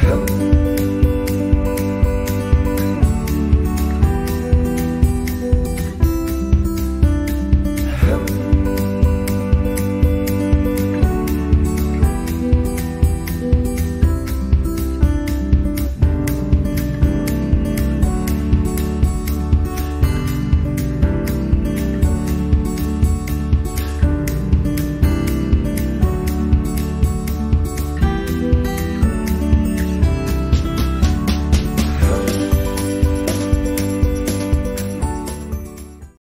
Help.